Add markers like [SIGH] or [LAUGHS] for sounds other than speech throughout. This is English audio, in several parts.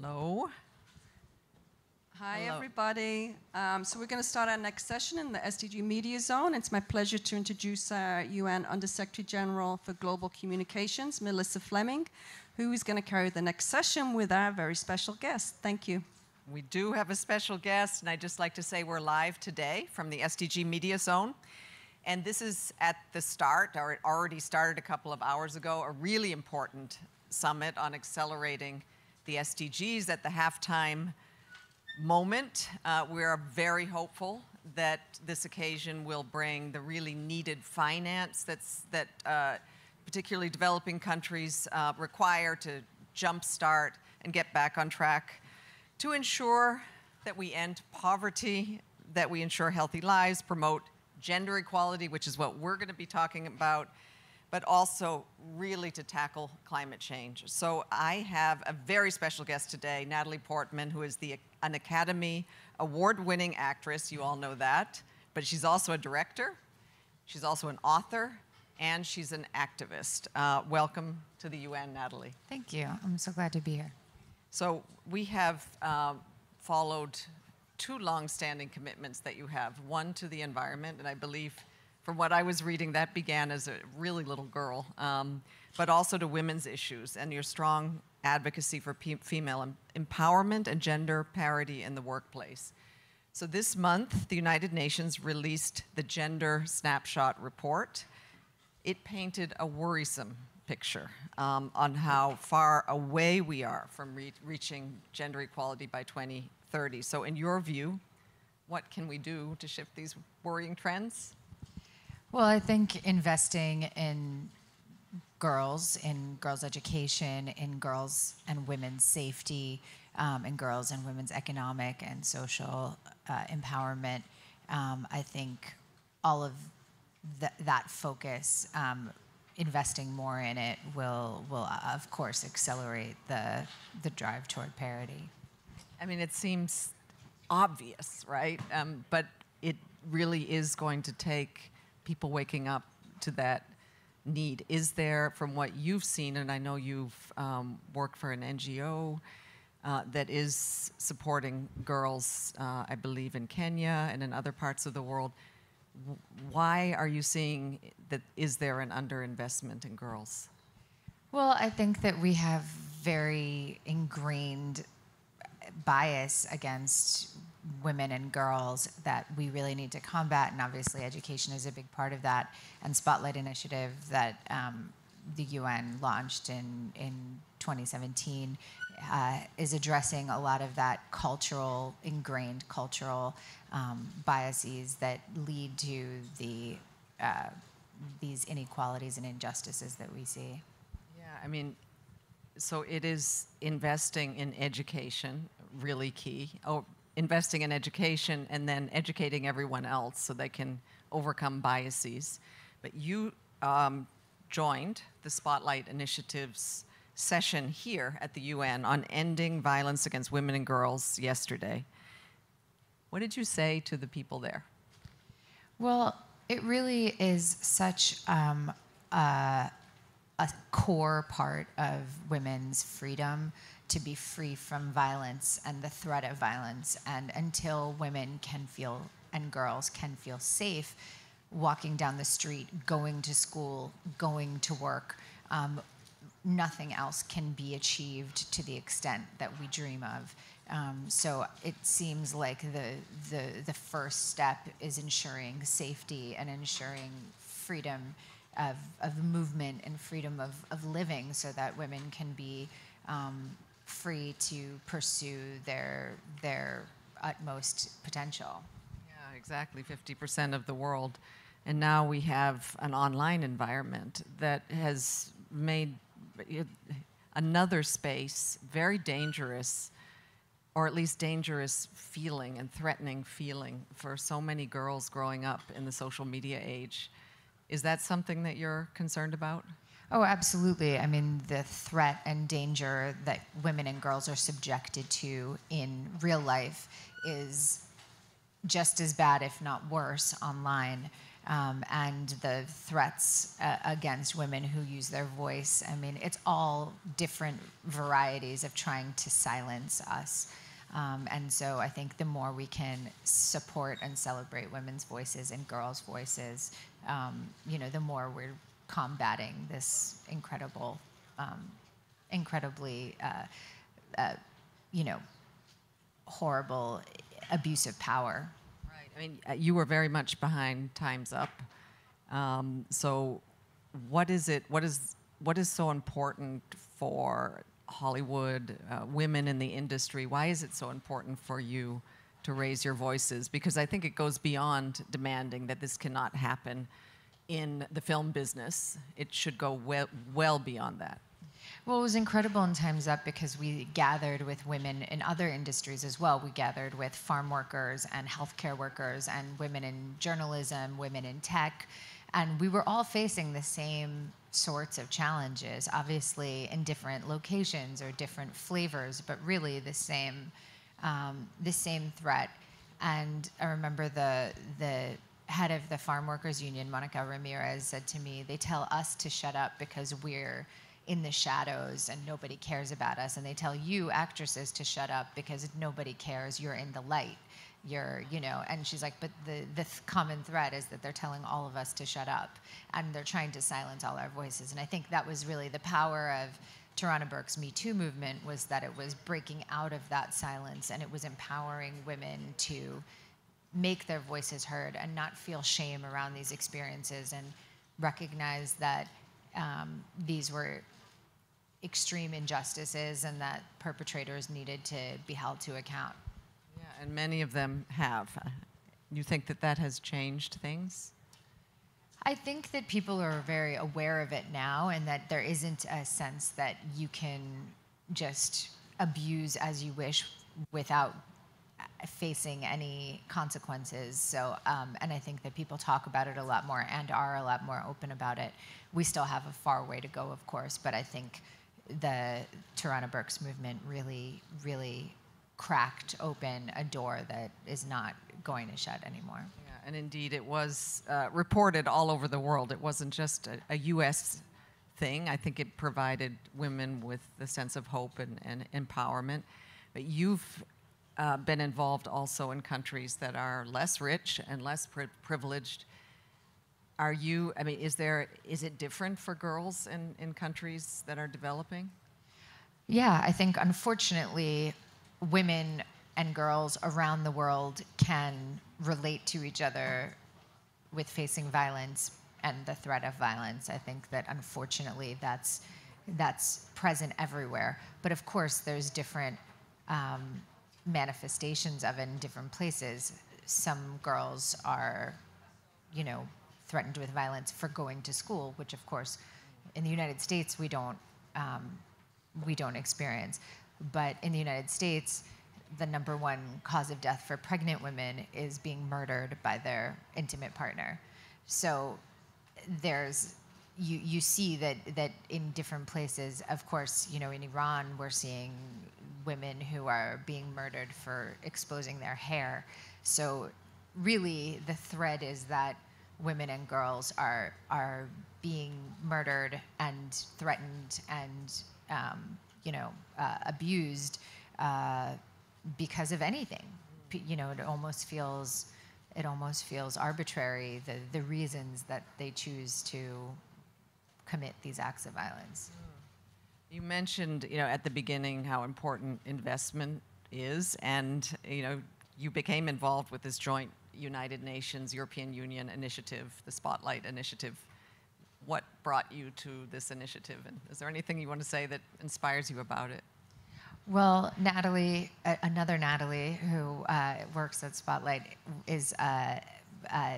Hello. Hi, Hello. everybody. Um, so we're going to start our next session in the SDG Media Zone. It's my pleasure to introduce our UN Undersecretary General for Global Communications, Melissa Fleming, who is going to carry the next session with our very special guest. Thank you. We do have a special guest, and I'd just like to say we're live today from the SDG Media Zone. And this is at the start, or it already started a couple of hours ago, a really important summit on accelerating the SDGs at the halftime moment. Uh, we are very hopeful that this occasion will bring the really needed finance that's, that uh, particularly developing countries uh, require to jumpstart and get back on track to ensure that we end poverty, that we ensure healthy lives, promote gender equality, which is what we're going to be talking about, but also really to tackle climate change. So I have a very special guest today, Natalie Portman, who is the, an Academy Award-winning actress. You all know that. But she's also a director. She's also an author. And she's an activist. Uh, welcome to the UN, Natalie. Thank you. I'm so glad to be here. So we have um, followed two long-standing commitments that you have. One to the environment, and I believe from what I was reading, that began as a really little girl, um, but also to women's issues and your strong advocacy for female em- empowerment and gender parity in the workplace. So this month, the United Nations released the Gender Snapshot Report. It painted a worrisome picture um, on how far away we are from re- reaching gender equality by 2030. So, in your view, what can we do to shift these worrying trends? Well, I think investing in girls, in girls' education, in girls and women's safety, um, in girls and women's economic and social uh, empowerment, um, I think all of th- that focus, um, investing more in it, will will uh, of course accelerate the the drive toward parity. I mean, it seems obvious, right? Um, but it really is going to take people waking up to that need. Is there, from what you've seen, and I know you've um, worked for an NGO uh, that is supporting girls, uh, I believe, in Kenya and in other parts of the world, why are you seeing that? Is there an underinvestment in girls? Well, I think that we have very ingrained bias against women and girls that we really need to combat, and obviously education is a big part of that. And Spotlight Initiative that um, the UN launched in in 2017 uh, is addressing a lot of that cultural ingrained cultural um, biases that lead to the uh, these inequalities and injustices that we see. Yeah, I mean, so it is investing in education really key. Oh, investing in education and then educating everyone else so they can overcome biases. But you um, joined the Spotlight Initiative's session here at the UN on ending violence against women and girls yesterday. What did you say to the people there? Well, it really is such um, a, a core part of women's freedom to be free from violence and the threat of violence. And until women can feel and girls can feel safe walking down the street, going to school, going to work, um, nothing else can be achieved to the extent that we dream of. Um, so it seems like the, the, the first step is ensuring safety and ensuring freedom of, of movement and freedom of, of living so that women can be um, free to pursue their, their utmost potential. Yeah, exactly, 50% of the world. And now we have an online environment that has made another space very dangerous, or at least dangerous feeling and threatening feeling for so many girls growing up in the social media age. Is that something that you're concerned about? Oh, absolutely. I mean, the threat and danger that women and girls are subjected to in real life is just as bad, if not worse, online. um, and the threats uh, against women who use their voice. I mean, it's all different varieties of trying to silence us. Um, and so I think the more we can support and celebrate women's voices and girls' voices, um, you know, the more we're combating this incredible, um, incredibly, uh, uh, you know, horrible abuse of power. Right. I mean, uh, you were very much behind Times Up. Um, so, what is it? What is what is so important for Hollywood, uh, women in the industry? Why is it so important for you to raise your voices? Because I think it goes beyond demanding that this cannot happen in the film business. It should go well, well beyond that. Well, it was incredible in Time's Up because we gathered with women in other industries as well. We gathered with farm workers and healthcare workers and women in journalism, women in tech, and we were all facing the same sorts of challenges, obviously in different locations or different flavors, but really the same, um, the same threat. And I remember the the head of the Farm Workers Union, Monica Ramirez, said to me, "They tell us to shut up because we're." in the shadows and nobody cares about us. And they tell you actresses to shut up because nobody cares. You're in the light. You're you know. And she's like but the the th- common thread is that they're telling all of us to shut up and they're trying to silence all our voices. And i think that was really the power of Tarana Burke's Me Too movement was that it was breaking out of that silence and it was empowering women to make their voices heard and not feel shame around these experiences and recognize that um, these were extreme injustices and that perpetrators needed to be held to account. Yeah, and many of them have. You think that that has changed things? I think that people are very aware of it now and that there isn't a sense that you can just abuse as you wish without facing any consequences. So, um, and I think that people talk about it a lot more and are a lot more open about it. We still have a far way to go, of course, but I think the Tarana Burke's movement really, really cracked open a door that is not going to shut anymore. Yeah, and indeed, it was uh, reported all over the world. It wasn't just a, a, U.S. thing. I think it provided women with the sense of hope and, and empowerment. But you've uh, been involved also in countries that are less rich and less pri- privileged. Are you i mean is there is it different for girls in, in countries that are developing? Yeah i think unfortunately women and girls around the world can relate to each other with facing violence and the threat of violence. I think that unfortunately that's that's present everywhere. But of course there's different um, manifestations of in different places some girls are you know threatened with violence for going to school, which of course in the United States we don't um, we don't experience. But in the United States, the number one cause of death for pregnant women is being murdered by their intimate partner. So there's you you see that that in different places, of course, you know, in Iran we're seeing women who are being murdered for exposing their hair. So really the thread is that women and girls are are being murdered and threatened and um, you know uh, abused uh, because of anything. You know, it almost feels it almost feels arbitrary the the reasons that they choose to commit these acts of violence. You mentioned, you know, at the beginning how important investment is, and you know, you became involved with this joint United Nations European Union initiative, the Spotlight Initiative. What brought you to this initiative? And is there anything you want to say that inspires you about it? Well, Natalie, another Natalie who uh, works at Spotlight, is uh, uh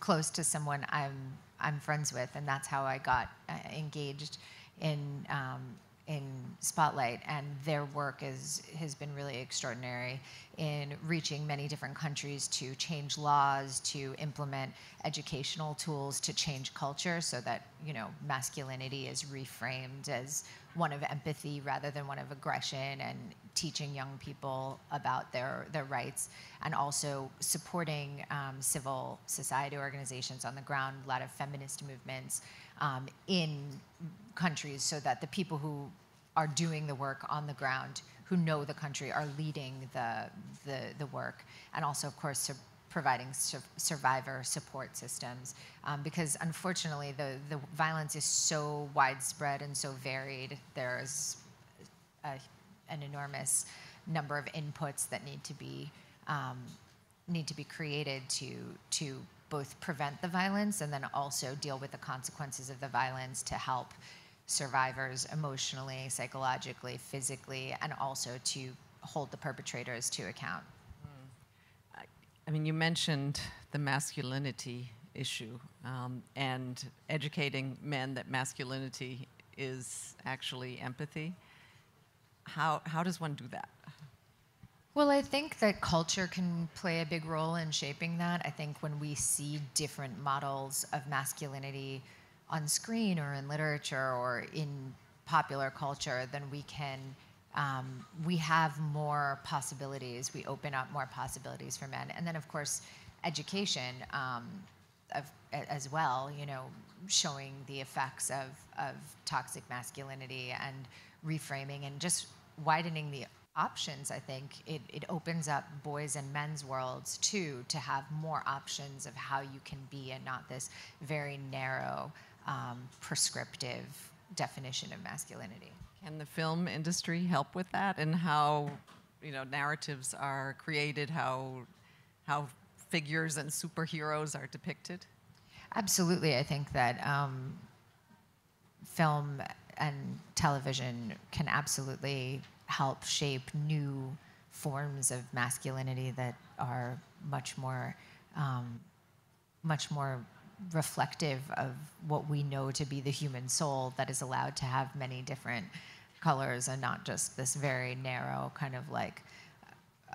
close to someone I'm I'm friends with, and that's how I got uh, engaged in um, in Spotlight, and their work is, has been really extraordinary in reaching many different countries to change laws, to implement educational tools to change culture so that you know masculinity is reframed as one of empathy rather than one of aggression and teaching young people about their, their rights and also supporting um, civil society organizations on the ground, a lot of feminist movements um, in countries so that the people who are doing the work on the ground, who know the country, are leading the, the, the work. And also, of course, providing sur- survivor support systems um, because unfortunately the, the violence is so widespread and so varied there's a, an enormous number of inputs that need to be um, need to be created to to both prevent the violence and then also deal with the consequences of the violence to help survivors emotionally psychologically physically and also to hold the perpetrators to account I mean, you mentioned the masculinity issue um, and educating men that masculinity is actually empathy. How, how does one do that? Well, I think that culture can play a big role in shaping that. I think when we see different models of masculinity on screen or in literature or in popular culture, then we can um, we have more possibilities. We open up more possibilities for men, and then of course, education um, of, as well. You know, showing the effects of of toxic masculinity and reframing and just widening the options. I think it, it opens up boys and men's worlds too to have more options of how you can be and not this very narrow, um, prescriptive definition of masculinity. Can the film industry help with that and how you know narratives are created, how how figures and superheroes are depicted? Absolutely, I think that um, film and television can absolutely help shape new forms of masculinity that are much more um, much more reflective of what we know to be the human soul that is allowed to have many different colors and not just this very narrow kind of like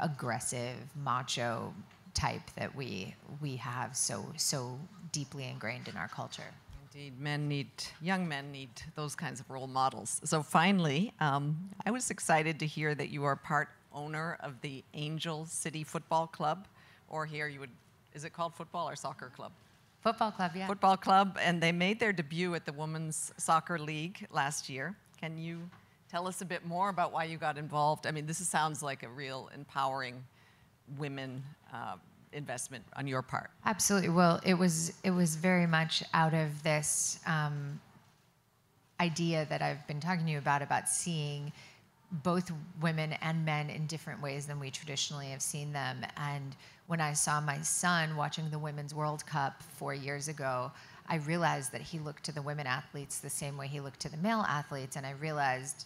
aggressive macho type that we we have so so deeply ingrained in our culture. Indeed, men need young men need those kinds of role models. So finally, um, I was excited to hear that you are part owner of the Angel City Football Club, or here you would is it called football or soccer club? Football club, yeah. Football club, and they made their debut at the Women's Soccer League last year. Can you Tell us a bit more about why you got involved. I mean, this sounds like a real empowering women uh, investment on your part. Absolutely. Well, it was it was very much out of this um, idea that I've been talking to you about about seeing both women and men in different ways than we traditionally have seen them. And when I saw my son watching the Women's World Cup four years ago, I realized that he looked to the women athletes the same way he looked to the male athletes. And I realized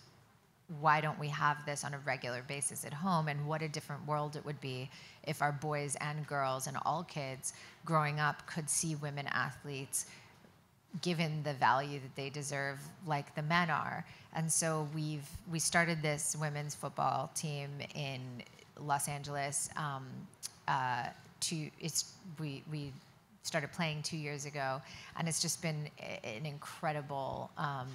why don't we have this on a regular basis at home? And what a different world it would be if our boys and girls and all kids growing up could see women athletes given the value that they deserve like the men are. And so we've we started this women's football team in Los Angeles. Um, uh, to it's we we started playing two years ago, and it's just been an incredible um,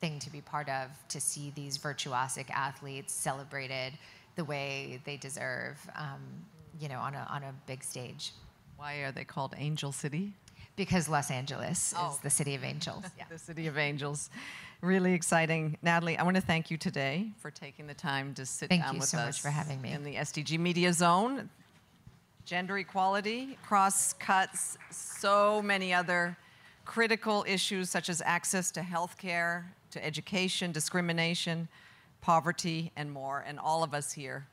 thing to be part of to see these virtuosic athletes celebrated the way they deserve, um, you know, on a, on a big stage. Why are they called Angel City? Because Los Angeles oh. is the city of angels. Yeah. [LAUGHS] the city of angels. Really exciting. Natalie, I want to thank you today for taking the time to sit thank down with us. Thank you so much for having me. In the SDG Media Zone. Gender equality cross cuts so many other critical issues such as access to health care, to education, discrimination, poverty, and more. And all of us here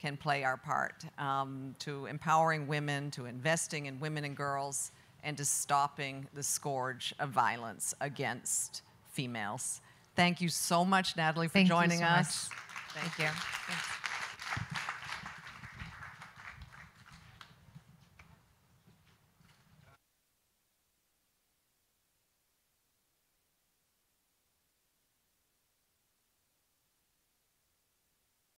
can play our part um, to empowering women, to investing in women and girls, and to stopping the scourge of violence against females. Thank you so much, Natalie, for Thank joining so us. Much. Thank you. Thanks.